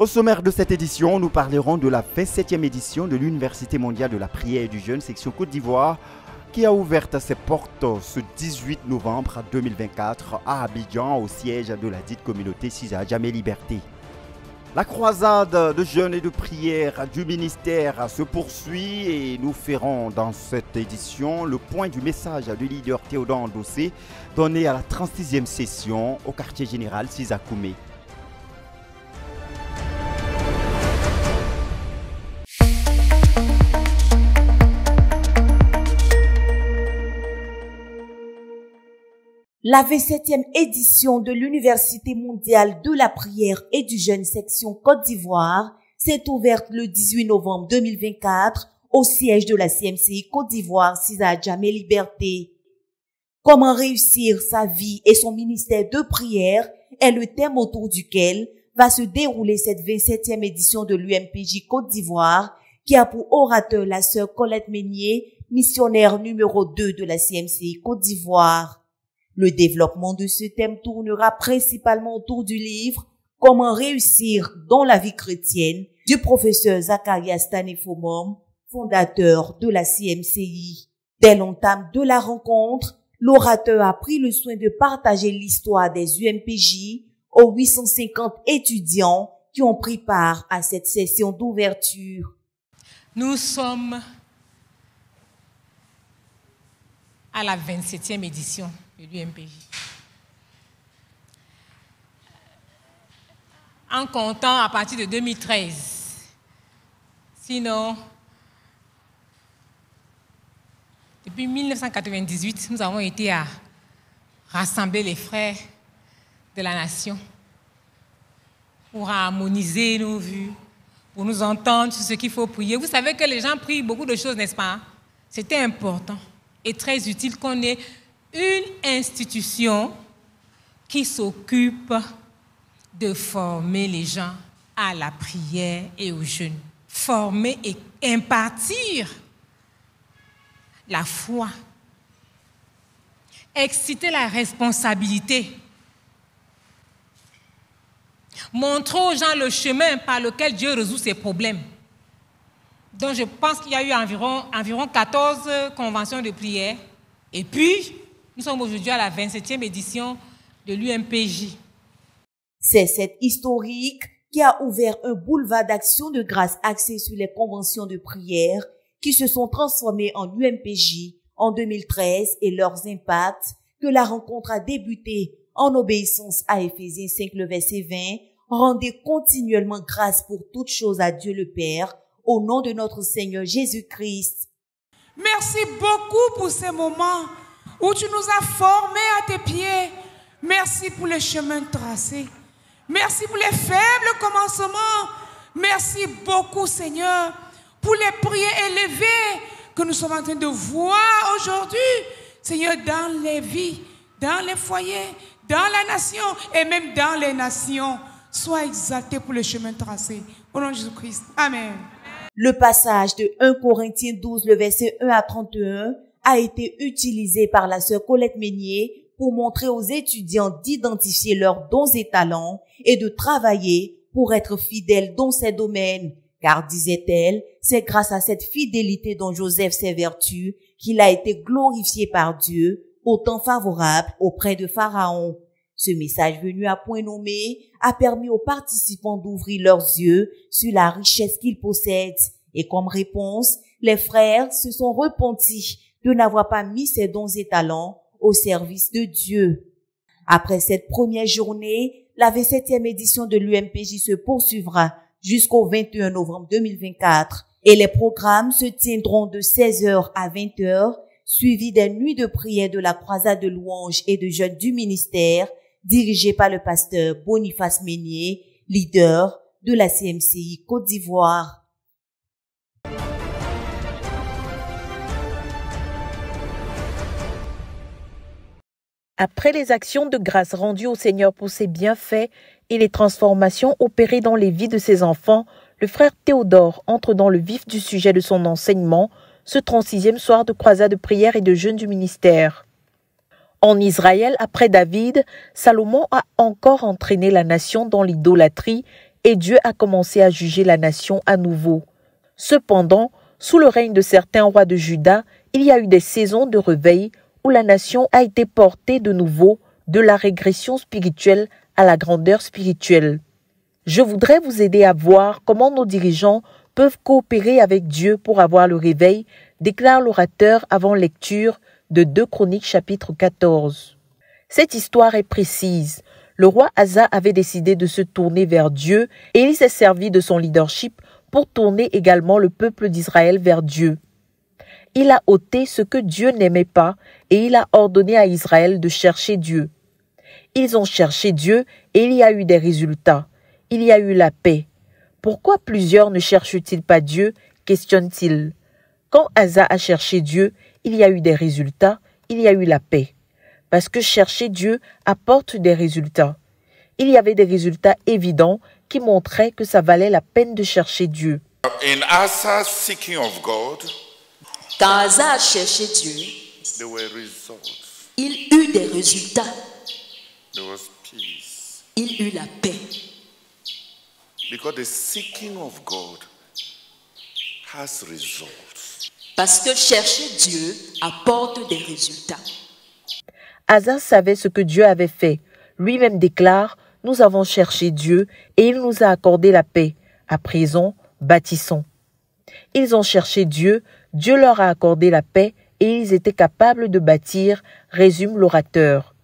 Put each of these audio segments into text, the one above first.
Au sommaire de cette édition, nous parlerons de la 27e édition de l'Université mondiale de la prière et du jeune section Côte d'Ivoire qui a ouvert ses portes ce 18 novembre 2024 à Abidjan au siège de la dite communauté Cisa Jamais Liberté. La croisade de jeûne et de prière du ministère se poursuit et nous ferons dans cette édition le point du message du leader Théodore Ndossé donné à la 36e session au quartier général Sisakoumé. La 27e édition de l'Université mondiale de la prière et du jeune section Côte d'Ivoire s'est ouverte le 18 novembre 2024 au siège de la CMCI Côte d'Ivoire Cisa Jamais Liberté. Comment réussir sa vie et son ministère de prière est le thème autour duquel va se dérouler cette 27e édition de l'UMPJ Côte d'Ivoire qui a pour orateur la sœur Colette Meunier, missionnaire numéro 2 de la CMCI Côte d'Ivoire. Le développement de ce thème tournera principalement autour du livre Comment réussir dans la vie chrétienne du professeur Zacharias Stanifomom, fondateur de la CMCI. Dès l'entame de la rencontre, l'orateur a pris le soin de partager l'histoire des UMPJ aux 850 étudiants qui ont pris part à cette session d'ouverture. Nous sommes à la 27e édition de l'UMPJ. En comptant à partir de 2013. Sinon, depuis 1998, nous avons été à rassembler les frères de la nation pour harmoniser nos vues, pour nous entendre sur ce qu'il faut prier. Vous savez que les gens prient beaucoup de choses, n'est-ce pas? C'était important et très utile qu'on ait une institution qui s'occupe de former les gens à la prière et au jeûne. Former et impartir la foi. Exciter la responsabilité. Montrer aux gens le chemin par lequel Dieu résout ses problèmes. Donc je pense qu'il y a eu environ, environ 14 conventions de prière. Et puis, nous sommes aujourd'hui à la 27e édition de l'UMPJ. C'est cette historique qui a ouvert un boulevard d'action de grâce axé sur les conventions de prière qui se sont transformées en UMPJ en 2013 et leurs impacts que la rencontre a débuté en obéissance à Éphésiens 5 le verset 20 rendez continuellement grâce pour toutes choses à Dieu le Père au nom de notre Seigneur Jésus-Christ. Merci beaucoup pour ces moments où tu nous as formés à tes pieds. Merci pour le chemin tracé. Merci pour les faibles commencements. Merci beaucoup, Seigneur, pour les prières élevées que nous sommes en train de voir aujourd'hui, Seigneur, dans les vies, dans les foyers, dans la nation et même dans les nations. Sois exalté pour le chemin tracé. Au nom de Jésus-Christ. Amen. Le passage de 1 Corinthiens 12, le verset 1 à 31, a été utilisé par la sœur Colette Meunier pour montrer aux étudiants d'identifier leurs dons et talents et de travailler pour être fidèles dans ces domaines. Car, disait-elle, c'est grâce à cette fidélité dont Joseph s'évertue qu'il a été glorifié par Dieu, au temps favorable auprès de Pharaon. Ce message venu à point nommé a permis aux participants d'ouvrir leurs yeux sur la richesse qu'ils possèdent. Et comme réponse, les frères se sont repentis de n'avoir pas mis ses dons et talents au service de Dieu. Après cette première journée, la 27e édition de l'UMPJ se poursuivra jusqu'au 21 novembre 2024 et les programmes se tiendront de 16h à 20h, suivis des nuits de prière de la croisade de louanges et de jeunes du ministère, dirigés par le pasteur Boniface Meunier, leader de la CMCI Côte d'Ivoire. Après les actions de grâce rendues au Seigneur pour ses bienfaits et les transformations opérées dans les vies de ses enfants, le frère Théodore entre dans le vif du sujet de son enseignement, ce 36e soir de croisade de prière et de jeûne du ministère. En Israël, après David, Salomon a encore entraîné la nation dans l'idolâtrie et Dieu a commencé à juger la nation à nouveau. Cependant, sous le règne de certains rois de Juda, il y a eu des saisons de réveil où la nation a été portée de nouveau de la régression spirituelle à la grandeur spirituelle. Je voudrais vous aider à voir comment nos dirigeants peuvent coopérer avec Dieu pour avoir le réveil, déclare l'orateur avant lecture de 2 Chroniques chapitre 14. Cette histoire est précise. Le roi Asa avait décidé de se tourner vers Dieu et il s'est servi de son leadership pour tourner également le peuple d'Israël vers Dieu. Il a ôté ce que Dieu n'aimait pas et il a ordonné à Israël de chercher Dieu. Ils ont cherché Dieu et il y a eu des résultats. Il y a eu la paix. Pourquoi plusieurs ne cherchent-ils pas Dieu? Questionne-t-il. Quand Asa a cherché Dieu, il y a eu des résultats, il y a eu la paix. Parce que chercher Dieu apporte des résultats. Il y avait des résultats évidents qui montraient que ça valait la peine de chercher Dieu. Quand Asa a cherché Dieu, there were results. il eut des résultats. There was peace. Il eut la paix. Because the seeking of God has results. Parce que chercher Dieu apporte des résultats. Asa savait ce que Dieu avait fait. Lui-même déclare, Nous avons cherché Dieu et il nous a accordé la paix. À présent, bâtissons. Ils ont cherché Dieu, Dieu leur a accordé la paix et ils étaient capables de bâtir, résume l'orateur.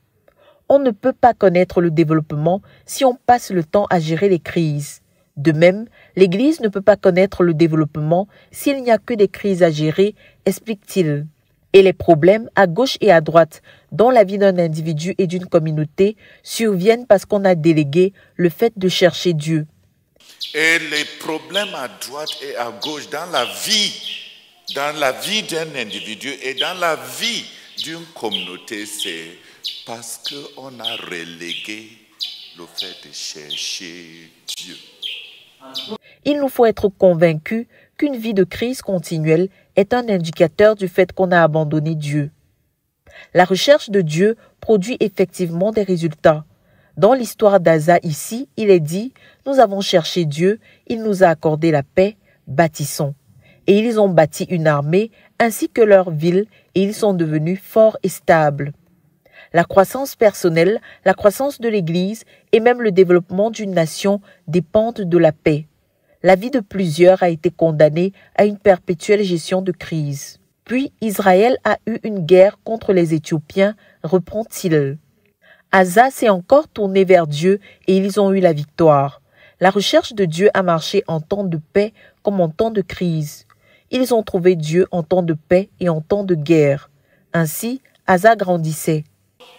On ne peut pas connaître le développement si on passe le temps à gérer les crises. De même, l'Église ne peut pas connaître le développement s'il n'y a que des crises à gérer, explique-t-il. Et les problèmes à gauche et à droite dans la vie d'un individu et d'une communauté surviennent parce qu'on a délégué le fait de chercher Dieu. Et les problèmes à droite et à gauche dans la vie, dans la vie d'un individu et dans la vie d'une communauté, c'est parce qu'on a relégué le fait de chercher Dieu. Il nous faut être convaincus qu'une vie de crise continuelle est un indicateur du fait qu'on a abandonné Dieu. La recherche de Dieu produit effectivement des résultats. Dans l'histoire d'Asa ici, il est dit, nous avons cherché Dieu, il nous a accordé la paix, bâtissons. Et ils ont bâti une armée ainsi que leur ville et ils sont devenus forts et stables. La croissance personnelle, la croissance de l'Église et même le développement d'une nation dépendent de la paix. La vie de plusieurs a été condamnée à une perpétuelle gestion de crise. Puis Israël a eu une guerre contre les Éthiopiens, reprend-il. Asa s'est encore tourné vers Dieu et ils ont eu la victoire. La recherche de Dieu a marché en temps de paix comme en temps de crise. Ils ont trouvé Dieu en temps de paix et en temps de guerre. Ainsi, Asa grandissait.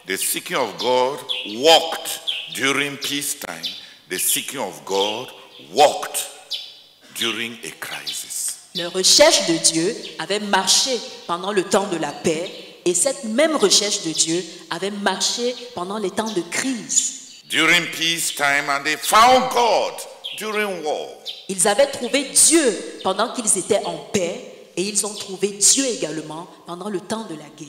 The seeking of God walked during peacetime. The seeking of God walked during a crisis. Leur recherche de Dieu avait marché pendant le temps de la paix et cette même recherche de Dieu avait marché pendant les temps de crise. During peacetime, and they found God during war. Ils avaient trouvé Dieu pendant qu'ils étaient en paix et ils ont trouvé Dieu également pendant le temps de la guerre.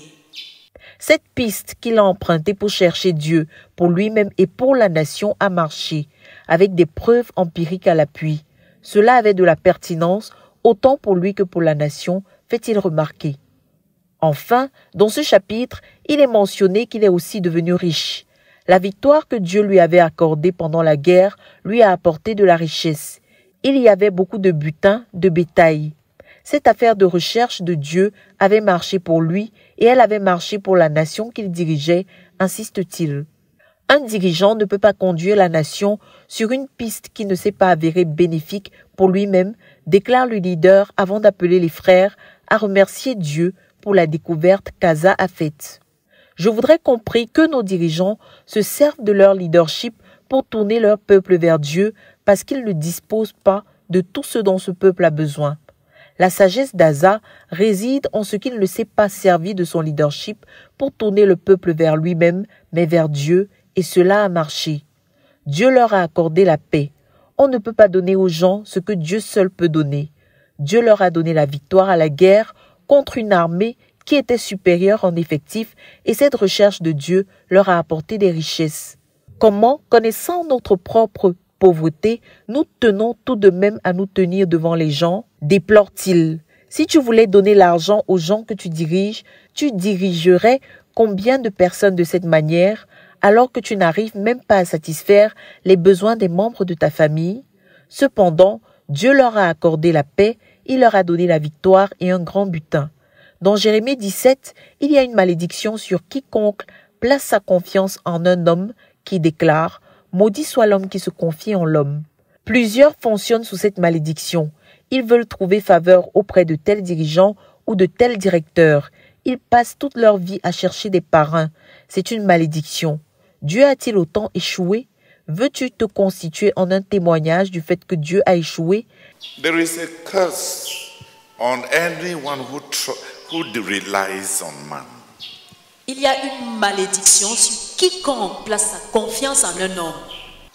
Cette piste qu'il a empruntée pour chercher Dieu, pour lui-même et pour la nation a marché, avec des preuves empiriques à l'appui. Cela avait de la pertinence autant pour lui que pour la nation, fait-il remarquer. Enfin, dans ce chapitre, il est mentionné qu'il est aussi devenu riche. La victoire que Dieu lui avait accordée pendant la guerre lui a apporté de la richesse. Il y avait beaucoup de butin, de bétail. Cette affaire de recherche de Dieu avait marché pour lui et elle avait marché pour la nation qu'il dirigeait, insiste-t-il. Un dirigeant ne peut pas conduire la nation sur une piste qui ne s'est pas avérée bénéfique pour lui-même, déclare le leader avant d'appeler les frères à remercier Dieu pour la découverte qu'Aza a faite. Je voudrais compris que nos dirigeants se servent de leur leadership pour tourner leur peuple vers Dieu parce qu'ils ne disposent pas de tout ce dont ce peuple a besoin. La sagesse d'Aza réside en ce qu'il ne s'est pas servi de son leadership pour tourner le peuple vers lui-même, mais vers Dieu, et cela a marché. Dieu leur a accordé la paix. On ne peut pas donner aux gens ce que Dieu seul peut donner. Dieu leur a donné la victoire à la guerre contre une armée qui était supérieure en effectif et cette recherche de Dieu leur a apporté des richesses. Comment, connaissant notre propre pauvreté, nous tenons tout de même à nous tenir devant les gens, déplore-t-il? Si tu voulais donner l'argent aux gens que tu diriges, tu dirigerais combien de personnes de cette manière alors que tu n'arrives même pas à satisfaire les besoins des membres de ta famille? Cependant, Dieu leur a accordé la paix, il leur a donné la victoire et un grand butin. Dans Jérémie 17, il y a une malédiction sur quiconque place sa confiance en un homme qui déclare Maudit soit l'homme qui se confie en l'homme. Plusieurs fonctionnent sous cette malédiction. Ils veulent trouver faveur auprès de tels dirigeants ou de tels directeurs. Ils passent toute leur vie à chercher des parrains. C'est une malédiction. Dieu a-t-il autant échoué? Veux-tu te constituer en un témoignage du fait que Dieu a échoué? Who relies on man. Il y a une malédiction sur quiconque place sa confiance en un homme.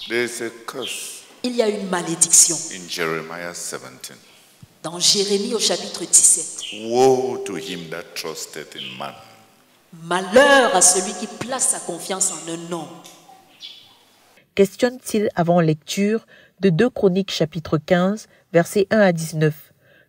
There is a curse Il y a une malédiction. in Jeremiah 17. Dans Jérémie au chapitre 17. Woe to him that trusted in man. Malheur à celui qui place sa confiance en un homme. questionne-t-il avant lecture de 2 Chroniques chapitre 15, versets 1 à 19.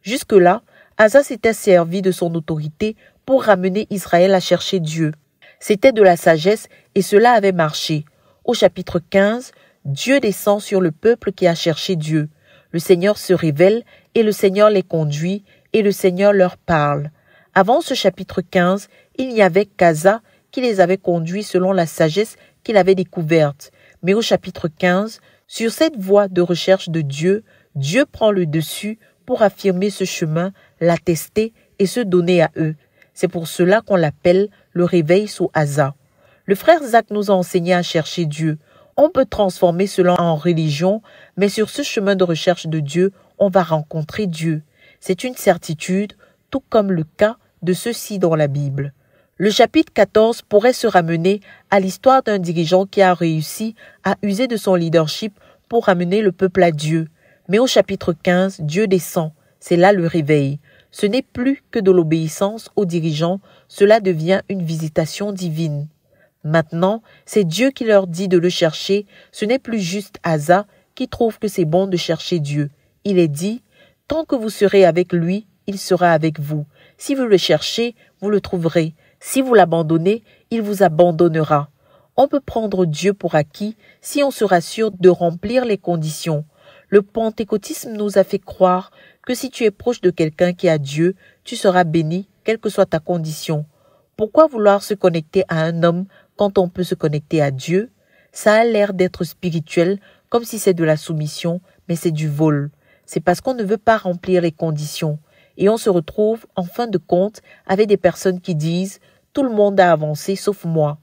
Jusque-là, Asa s'était servi de son autorité pour ramener Israël à chercher Dieu. C'était de la sagesse et cela avait marché. Au chapitre 15, Dieu descend sur le peuple qui a cherché Dieu. Le Seigneur se révèle et le Seigneur les conduit et le Seigneur leur parle. Avant ce chapitre 15, il n'y avait qu'Asa qui les avait conduits selon la sagesse qu'il avait découverte. Mais au chapitre 15, sur cette voie de recherche de Dieu, Dieu prend le dessus pour affirmer ce chemin, l'attester et se donner à eux. C'est pour cela qu'on l'appelle le réveil sous Asa. Le frère Zach nous a enseigné à chercher Dieu. On peut transformer cela en religion, mais sur ce chemin de recherche de Dieu, on va rencontrer Dieu. C'est une certitude, tout comme le cas de ceux-ci dans la Bible. Le chapitre 14 pourrait se ramener à l'histoire d'un dirigeant qui a réussi à user de son leadership pour ramener le peuple à Dieu. Mais au chapitre 15, Dieu descend. C'est là le réveil. Ce n'est plus que de l'obéissance aux dirigeants, cela devient une visitation divine. Maintenant, c'est Dieu qui leur dit de le chercher, ce n'est plus juste Asa qui trouve que c'est bon de chercher Dieu. Il est dit, tant que vous serez avec lui, il sera avec vous. Si vous le cherchez, vous le trouverez. Si vous l'abandonnez, il vous abandonnera. On peut prendre Dieu pour acquis si on se rassure de remplir les conditions. Le pentecôtisme nous a fait croire que si tu es proche de quelqu'un qui a Dieu, tu seras béni, quelle que soit ta condition. Pourquoi vouloir se connecter à un homme quand on peut se connecter à Dieu? Ça a l'air d'être spirituel, comme si c'est de la soumission, mais c'est du vol. C'est parce qu'on ne veut pas remplir les conditions. Et on se retrouve, en fin de compte, avec des personnes qui disent Tout le monde a avancé sauf moi.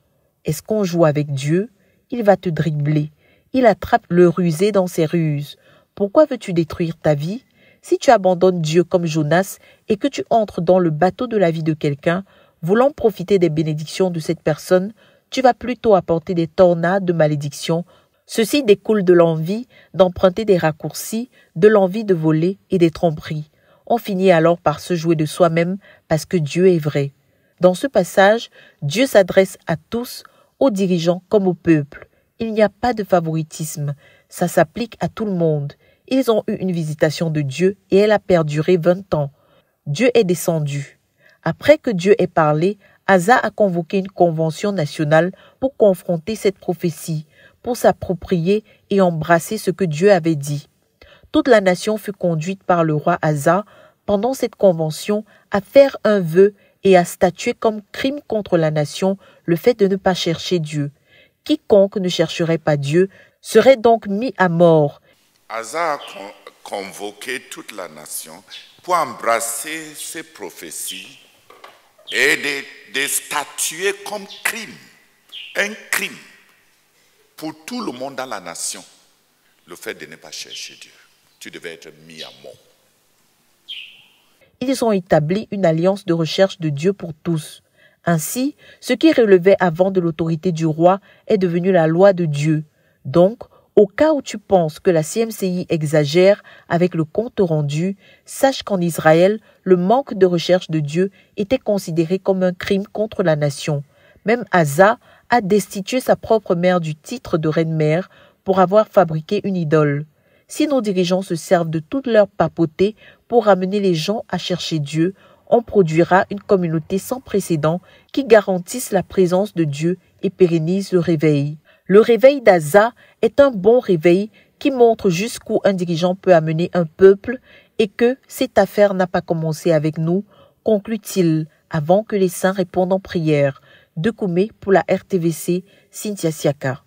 Est-ce qu'on joue avec Dieu? Il va te dribbler. Il attrape le rusé dans ses ruses. Pourquoi veux-tu détruire ta vie Si tu abandonnes Dieu comme Jonas et que tu entres dans le bateau de la vie de quelqu'un, voulant profiter des bénédictions de cette personne, tu vas plutôt apporter des tornades de malédiction. Ceci découle de l'envie d'emprunter des raccourcis, de l'envie de voler et des tromperies. On finit alors par se jouer de soi-même parce que Dieu est vrai. Dans ce passage, Dieu s'adresse à tous, aux dirigeants comme au peuple. Il n'y a pas de favoritisme, ça s'applique à tout le monde. Ils ont eu une visitation de Dieu et elle a perduré vingt ans. Dieu est descendu. Après que Dieu ait parlé, Asa a convoqué une convention nationale pour confronter cette prophétie, pour s'approprier et embrasser ce que Dieu avait dit. Toute la nation fut conduite par le roi Asa pendant cette convention à faire un vœu et à statuer comme crime contre la nation le fait de ne pas chercher Dieu. Quiconque ne chercherait pas Dieu serait donc mis à mort. Asa a con- convoqué toute la nation pour embrasser ces prophéties et de, de statuer comme crime, un crime pour tout le monde dans la nation, le fait de ne pas chercher Dieu. Tu devais être mis à mort. Ils ont établi une alliance de recherche de Dieu pour tous. Ainsi, ce qui relevait avant de l'autorité du roi est devenu la loi de Dieu. Donc, au cas où tu penses que la CMCI exagère avec le compte rendu, sache qu'en Israël, le manque de recherche de Dieu était considéré comme un crime contre la nation. Même Asa a destitué sa propre mère du titre de reine-mère pour avoir fabriqué une idole. Si nos dirigeants se servent de toute leur papauté pour amener les gens à chercher Dieu, on produira une communauté sans précédent qui garantisse la présence de Dieu et pérennise le réveil. Le réveil d'Aza est un bon réveil qui montre jusqu'où un dirigeant peut amener un peuple et que cette affaire n'a pas commencé avec nous, conclut-il avant que les saints répondent en prière. De Koumé pour la RTVC, Cynthia Siaka.